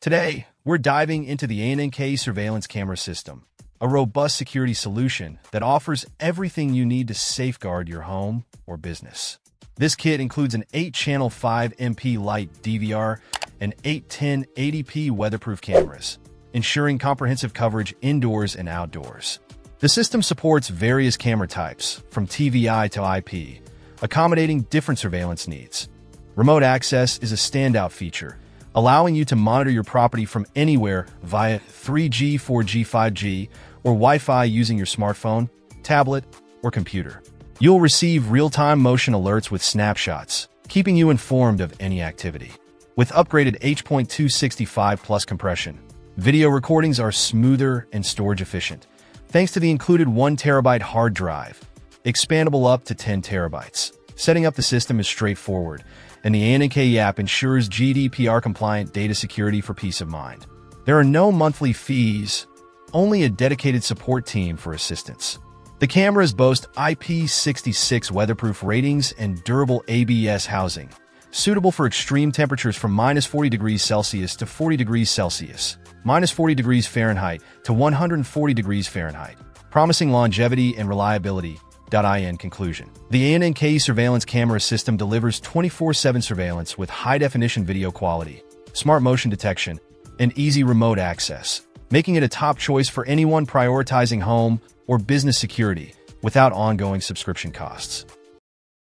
Today, we're diving into the ANNKE surveillance camera system, a robust security solution that offers everything you need to safeguard your home or business. This kit includes an 8-channel 5MP Lite DVR and 810 80p weatherproof cameras, ensuring comprehensive coverage indoors and outdoors. The system supports various camera types, from TVI to IP, accommodating different surveillance needs. Remote access is a standout feature, allowing you to monitor your property from anywhere via 3G, 4G, 5G, or Wi-Fi using your smartphone, tablet, or computer. You'll receive real-time motion alerts with snapshots, keeping you informed of any activity. With upgraded H.265 Plus compression, video recordings are smoother and storage efficient, thanks to the included 1 terabyte hard drive, expandable up to 10 terabytes. Setting up the system is straightforward, and the ANNKE app ensures GDPR-compliant data security for peace of mind. There are no monthly fees, only a dedicated support team for assistance. The cameras boast IP66 weatherproof ratings and durable ABS housing, suitable for extreme temperatures from minus 40 degrees Celsius to 40 degrees Celsius, minus 40 degrees Fahrenheit to 140 degrees Fahrenheit, promising longevity and reliability. In conclusion, the ANNKE surveillance camera system delivers 24-7 surveillance with high-definition video quality, smart motion detection, and easy remote access, making it a top choice for anyone prioritizing home or business security without ongoing subscription costs.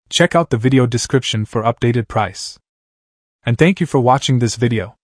Check out the video description for updated price. And thank you for watching this video.